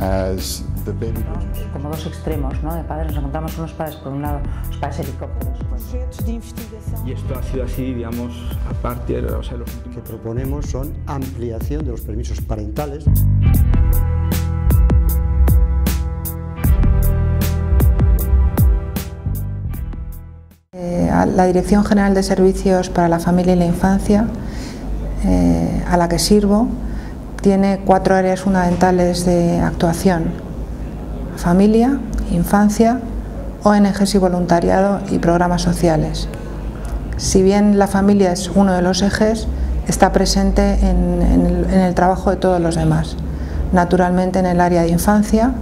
as the baby boomers. Como dos extremos ¿no? de padres, nos encontramos unos padres, por un lado, los padres helicópteros. Y esto ha sido así, digamos, a partir, o sea, los últimos... que proponemos son ampliación de los permisos parentales. Eh, a la Dirección General de Servicios para la Familia y la Infancia, eh, a la que sirvo, tiene cuatro áreas fundamentales de actuación. Familia, infancia, ONGs y voluntariado y programas sociales. Si bien la familia es uno de los ejes, está presente en, el trabajo de todos los demás. Naturalmente en el área de infancia,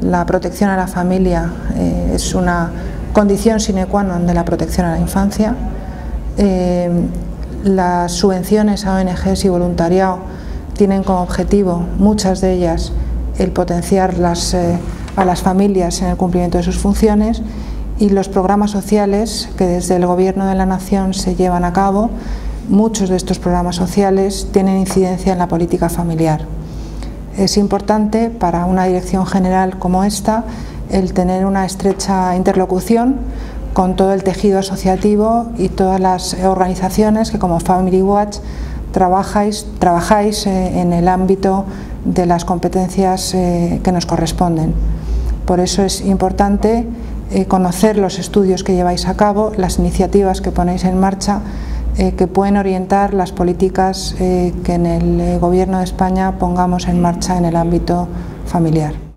la protección a la familia eh, es una condición sine qua non de la protección a la infancia. Eh, las subvenciones a ONGs y voluntariado tienen como objetivo, muchas de ellas, el potenciar las, eh, a las familias en el cumplimiento de sus funciones y los programas sociales que desde el Gobierno de la Nación se llevan a cabo, muchos de estos programas sociales tienen incidencia en la política familiar. Es importante para una dirección general como esta el tener una estrecha interlocución con todo el tejido asociativo y todas las organizaciones que como Family Watch trabajáis, trabajáis eh, en el ámbito de las competencias eh, que nos corresponden. Por eso es importante eh, conocer los estudios que lleváis a cabo, las iniciativas que ponéis en marcha, que pueden orientar las políticas que en el Gobierno de España pongamos en marcha en el ámbito familiar.